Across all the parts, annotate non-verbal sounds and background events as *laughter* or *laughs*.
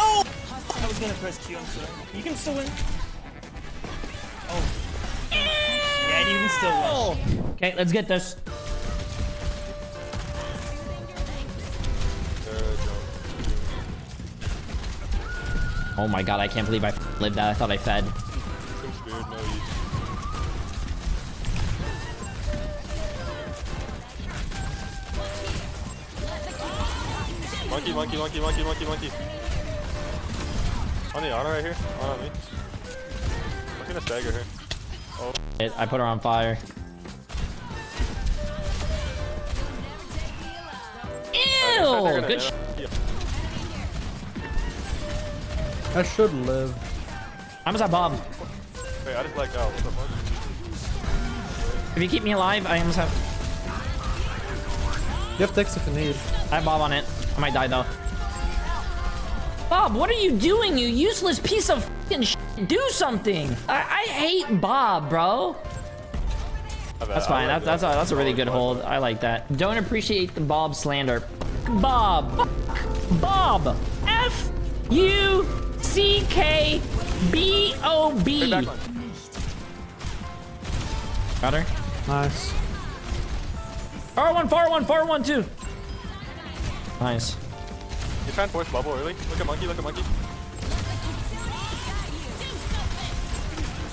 No! I was gonna press Q, I'm sorry. You can still win. Oh. Yeah, you can still win. Okay, let's get this. Oh my god, I can't believe I lived that. I thought I fed. Monkey, monkey, monkey, monkey, monkey, monkey. On the auto right here. On me. I'm gonna stagger her. Oh. It- I put her on fire. Ew! Good sh I should live. I'm that Bob. Wait, I just like out. What the fuck? If you keep me alive, I almost have. You have Dex if you need. I have Bob on it. I might die though. Bob, what are you doing, you useless piece of fucking sh Do something. I, I hate Bob, bro. That's fine. That's that's a, that's a really good hold. I like that. Don't appreciate the Bob slander. Bob. Bob. F U C K B O B. Got her. Nice. R1, far one, far one, two. Nice. You trying to force bubble early? Look at monkey, look at monkey.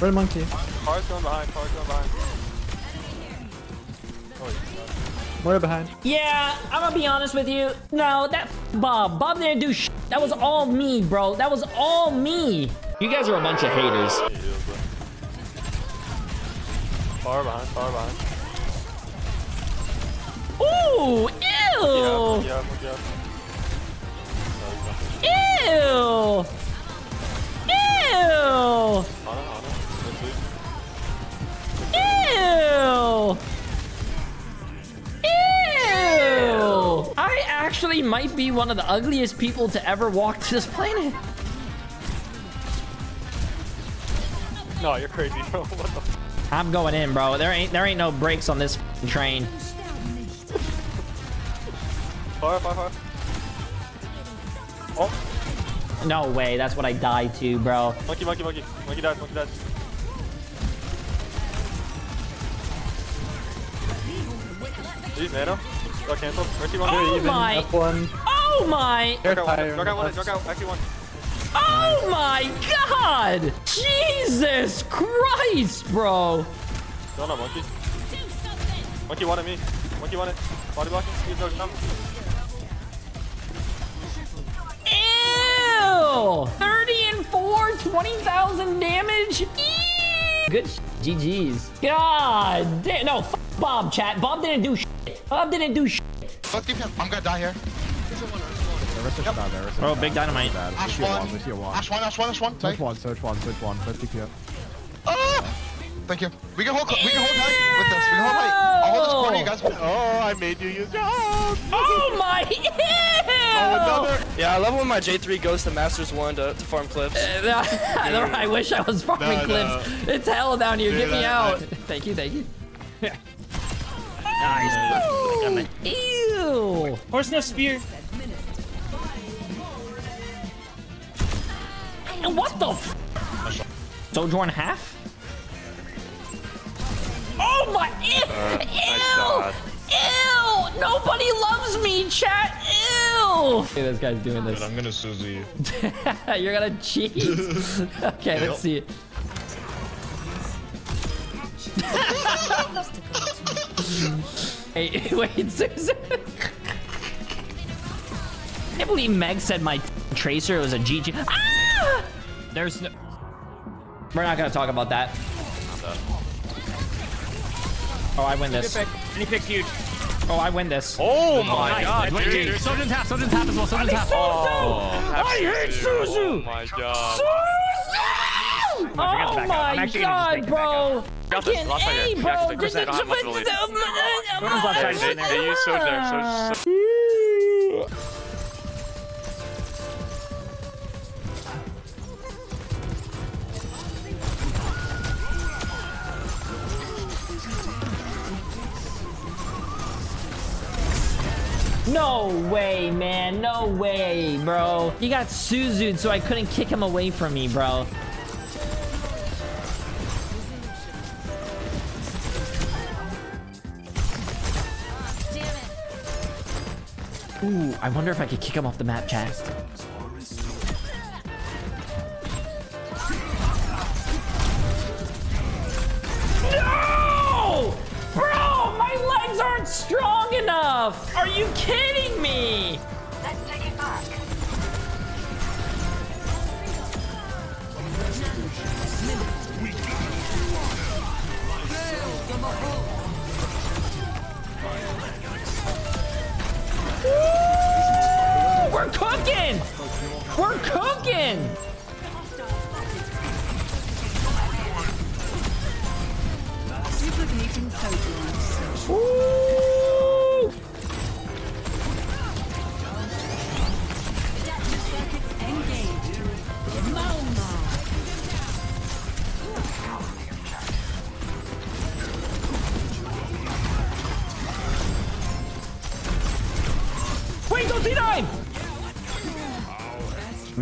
Red monkey. Car's going behind, car's going behind. Oh, More behind. Yeah, I'm gonna be honest with you. No, that Bob. Bob didn't do sh. That was all me, bro. That was all me. You guys are a bunch of haters. Far behind, far behind. Ooh, Yeah, ew, yeah, yeah. Ew, ew, On it, on it. Let's leave. ew, ew. I actually might be one of the ugliest people to ever walk to this planet. No, you're crazy, bro. *laughs* What the f- I'm going in, bro. There ain't there ain't no brakes on this train. Far, far, far. Oh, No way. That's what I died to, bro. monkey, monkey, monkey. Monkey dies, monkey dies. Jeez, nano. Got canceled. Mercy oh one. Oh my! F1. Oh my! Drag out one, drag out one, drag out. Actually one. Oh my god! Jesus Christ, bro! No, no, monkey. Monkey wanted me. Monkey wanted. Body blocking. He's no jump. Ew! 30 and 4, 20,000 damage? Eee! Good sh- GG's. God damn. No, f Bob, chat. Bob didn't do shit. Bob didn't do shit. Let's him. I'm gonna die here. Bro, big dynamite. Ash one. Ash one. Ash one. Ash one. Take. one, search one, search one. Let's keep you. Ah! Thank you. We can hold. We can hold tight with this. We can hold tight. I'll hold this corner. You guys. Oh, I made you use your Oh my! *laughs* Ew! Yeah, I love when my Jay3 goes to Masters 1 to, to farm clips. Eh, *laughs* I wish I was farming No, clips. It's hell down here. Get me that- out. Thank you, thank you. nice. Ew. Horse no spear. And what the f? Sojourn half? Oh uh, my! Ew! God. Ew! Nobody loves me, chat! Ew! Hey, this guy's doing this. I'm gonna Suzy you. *laughs* You're gonna cheat. *laughs* okay, let's see it. hey, *laughs* wait, Susan. I can't believe Meg said my tracer was a GG. Ah! There's no. We're not gonna talk about that. Oh, I win this. And he picked huge. Oh, I win this. Oh my Nice. god, Wait, dude. dude, Sojourn's half. Sojourn's half as well. Sojourn's half. Oh, I hate Suzu! Oh my god. Oh forget to back. I'm my actually gonna just oh god, take it back bro! Got this. Fucking Last A, second. bro! Actually, Chris, I don't No way, man. No way, bro. He got Suzu'd, so I couldn't kick him away from me, bro. Ah, Ooh, I wonder if I could kick him off the map, chat. You kidding me? Let's take it back. We're cooking! We're cooking!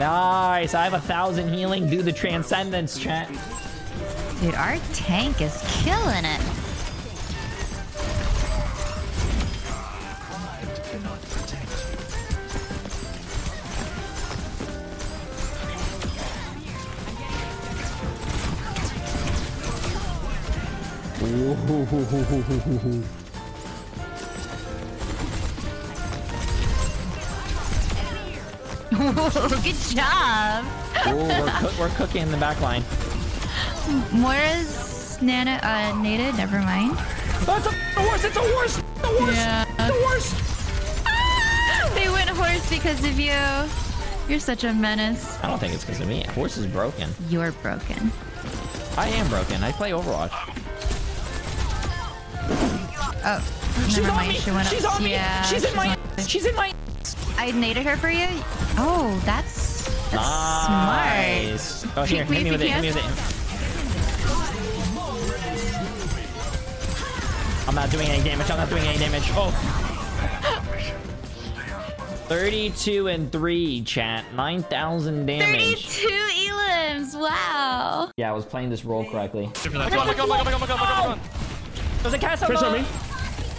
Nice, I have a thousand healing. Do the transcendence, chat. Dude, our tank is killing it. *laughs* *laughs* Good job. Ooh, we're, cook we're cooking in the back line. Moira's nana uh nated, never mind. Oh, it's a the worst! It's the worst! The worst! Yeah. The worst! They went horse because of you. You're such a menace. I don't think it's because of me. Horse is broken. You're broken. I am broken. I play Overwatch. Oh, She's never on mind. me! She went up. She's on me! Yeah, she's in my... She's in my... I nated her for you. Oh, that's that's Nice. smart. Oh, here, Can hit me we with it, hit me with it. I'm not doing any damage, I'm not doing any damage. Oh. 32 and 3, chat. 9,000 damage. 32 elims. Wow. Yeah, I was playing this role correctly. Oh my god, oh my god, oh my god, oh my god, oh my god, my god. There's a cast on me.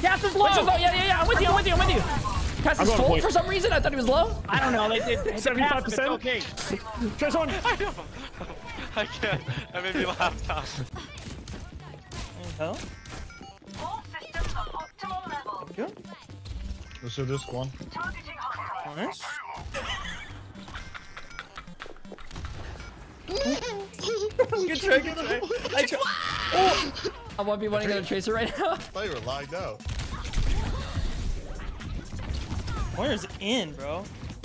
Cast is low. Which is low. Yeah, yeah, yeah. I'm with you, I'm with you, I'm with you. Cast I'm is full for some reason. I thought he was low. I don't know. They did. 75%. Okay. Trace on. *laughs* I can't. That made me laugh now. All systems on optimal level. Let's do this one. Targeting hostile. Good try, good try. I try. I want to be wanting to tracer right now. I thought you were lagged out. Where's in, bro? *laughs*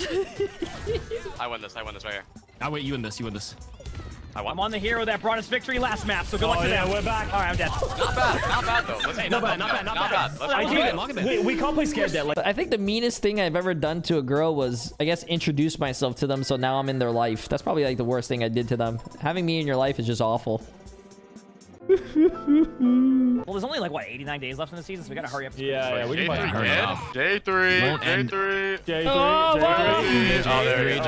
I won this, I won this right here. I wait. You win this. You win this. I won. I'm on the hero that brought us victory last map. So good luck Oh, to yeah, them. we're back. All right, I'm dead. Not bad, not bad though. Let's, Not bad. Not bad. Not bad. Let's I lock do it it. in, lock it in. We, we can't play scared dead. Like I think the meanest thing I've ever done to a girl was, I guess, introduce myself to them. So now I'm in their life. That's probably like the worst thing I did to them. Having me in your life is just awful. *laughs* Well, there's only like what 89 days left in the season, so we gotta hurry up. Yeah, yeah, we can Jay3 play. kid. Jay3, Won't end. Jay3. J3, Oh, wow. J3. Oh, there you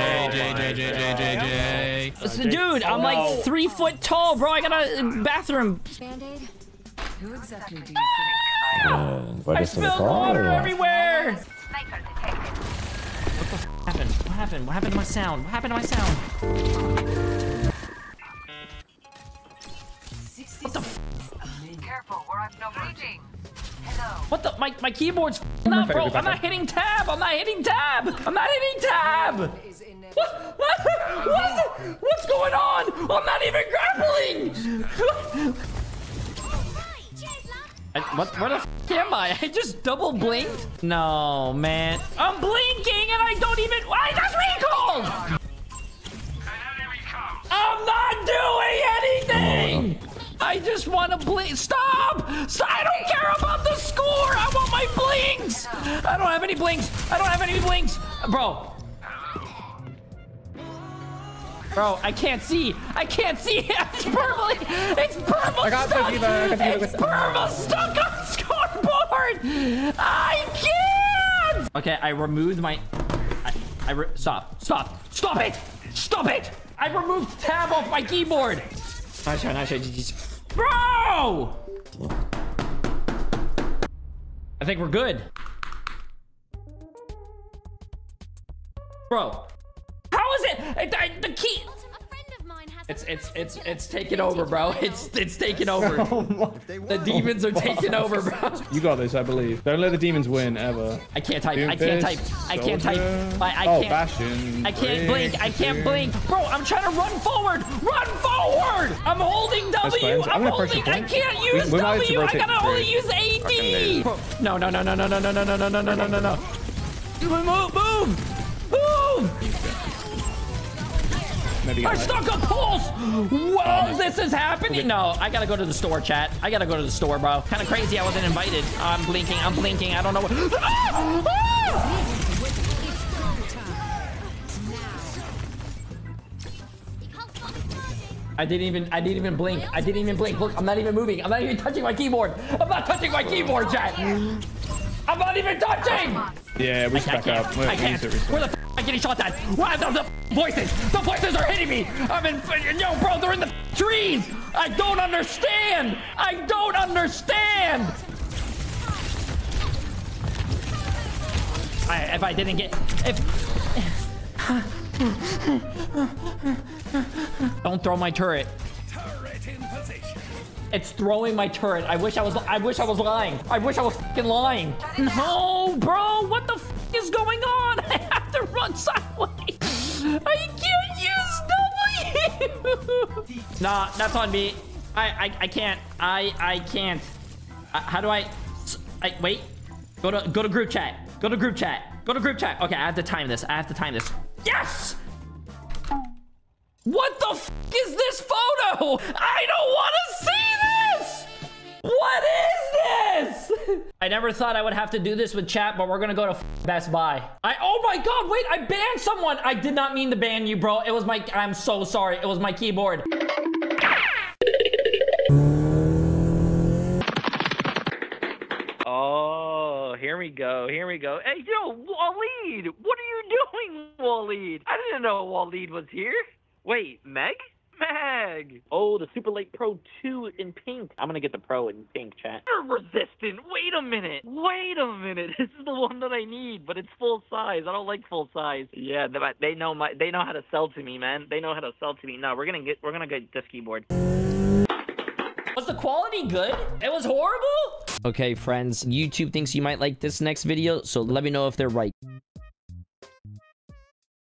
go. Oh, Listen, dude, I'm like three foot tall, bro. I got a bathroom. Band-Aid? Who exactly do you ah! think? I spilled water everywhere. Sniper detected. What happened? What happened? What happened to my sound? What happened to my sound? Careful, we're outnumbered. Hello. what the? My my keyboard's f***ing up, bro. I'm not hitting tab. I'm not hitting tab. I'm not hitting tab. What? What? What? What's going on? I'm not even grappling. I, what? Where the f am I? I just double blinked. No, man. I'm blinking and I don't even. I just recalled. I'm not doing anything. I just want to blink. Stop! Stop! I don't care about the score. I want my blinks. I don't have any blinks. I don't have any blinks, bro. Bro, I can't see. I can't see. *laughs* It's purple. It's purple. I got stuck. diva, I got the diva. It's purple stuck on scoreboard. I can't. Okay, I removed my... I, I re stop. Stop. Stop it! Stop it! I removed tab off my keyboard! Nice try, nice try, GG's. Bro! I think we're good. Bro. How is it? I, I, the key... It's it's it's it's taking over, bro. It's it's taking over. *laughs* Oh the demons are taking over, bro. You got this, I believe. Don't let the demons win ever. I can't type. I can't type. I can't type. I, I oh, can't. Bastion. I can't blink. I can't blink. Bro, I'm trying to run forward. Run forward. I'm holding W. fine. I'm I'm gonna holding. I can't use We- we might have to W. I gotta only trade. use AD. No, no, no, no, no, no, no, no, no, no, no, no, no, no, no. Move, move, move. Move. Maybe I get stuck a pulse! Whoa, this is happening! No, I gotta go to the store, chat. I gotta go to the store, bro. Kind of crazy I wasn't invited. I'm blinking, I'm blinking. I don't know what... Ah! Ah! I didn't even, I didn't even blink. I didn't even blink. Look, I'm not even moving. I'm not even touching my keyboard. I'm not touching my keyboard, chat. I'm not even touching! Yeah, we should back up. We're- I can't. Where the f am I getting shot at? Why the, the voices? The voices are hitting me. I'm in. Yo, bro, they're in the trees. I don't understand. I don't understand. I, if I didn't get, if. Don't throw my turret. It's throwing my turret. I wish I was. I wish I was lying. I wish I was fucking lying. No, bro. What the is going on? *laughs* I have to run sideways. I can't use W. *laughs* nah, that's on me. I I, I can't. I I can't. Uh, how do I? Wait. Go to go to group chat. Go to group chat. Go to group chat. Okay, I have to time this. I have to time this. Yes. What the f is this photo? I don't want to see this! What is this? *laughs* I never thought I would have to do this with chat, but we're gonna go to Best Buy. I oh my god, wait, I banned someone. I did not mean to ban you, bro. It was my I'm so sorry. It was my keyboard. Here we go. Here we go. Hey, yo, Waleed! What are you doing, Waleed? I didn't know Waleed was here. Wait, Meg? Meg! Oh, the Superlight Pro 2 in pink. I'm gonna get the Pro in pink, chat. You're resistant. Wait a minute. Wait a minute. *laughs* This is the one that I need, but it's full size. I don't like full size. Yeah, they, they know my. They know how to sell to me, man. They know how to sell to me. No, we're gonna get. We're gonna get this keyboard. The quality good? It was horrible? Okay, friends, YouTube thinks you might like this next video, so let me know if they're right.